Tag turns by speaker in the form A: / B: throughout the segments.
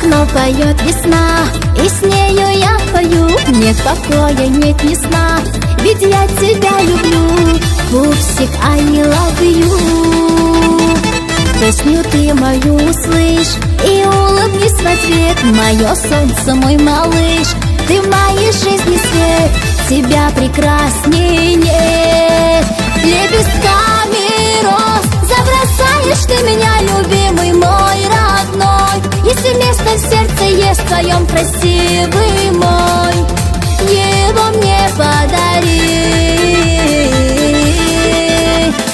A: окно поет весна И с нею я пою. Нет покоя, нет ни сна Ведь я тебя люблю. Пупсик, I love you. Песню ты мою услышь И улыбнись в ответ. Мое солнце, мой малыш Ты в моей жизни свет. Тебя прекраснее. Нет Лепестками есть в твоем красивый мой Его мне подари.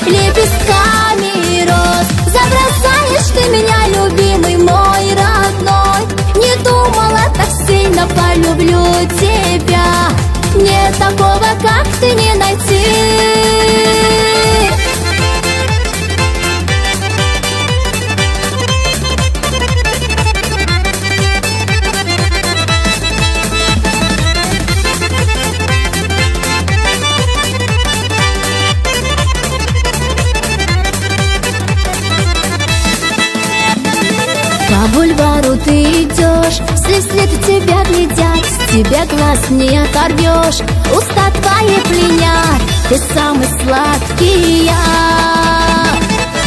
A: Лепестками роз Забросаешь ты меня, любимый мой родной. Не думала так сильно полюблю тебя. Нет такого, как ты не найти По бульвару ты идешь, вслед вслед тебя глядят С тебя глаз не оторвешь, уста твои пленят Ты самый сладкий я.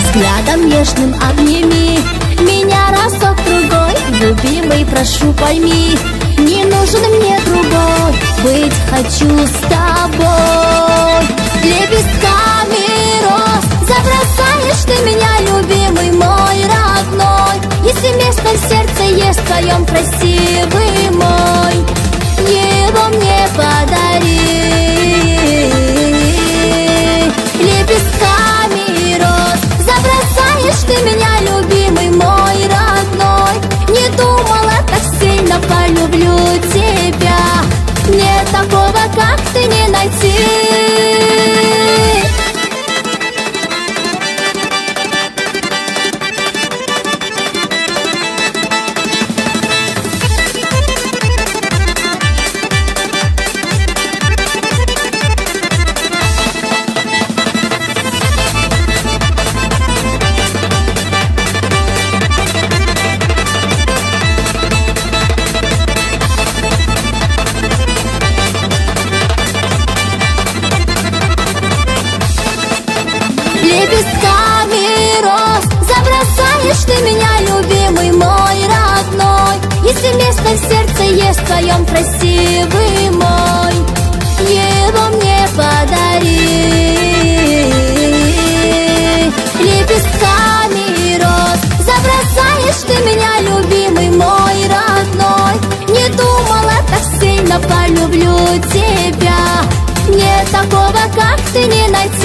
A: Взглядом нежным обними меня разок другой Любимый, прошу пойми, не нужен мне другой Быть хочу с тобой. Лепестками роз Забросаешь ты меня, любимый есть в Забросаешь ты меня, любимый мой родной Если место в сердце есть в твоем красивый мой Его мне подари. Лепестками роз Забросаешь ты меня, любимый мой родной. Не думала так сильно полюблю тебя. Нет такого, как ты не найти